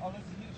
alles hier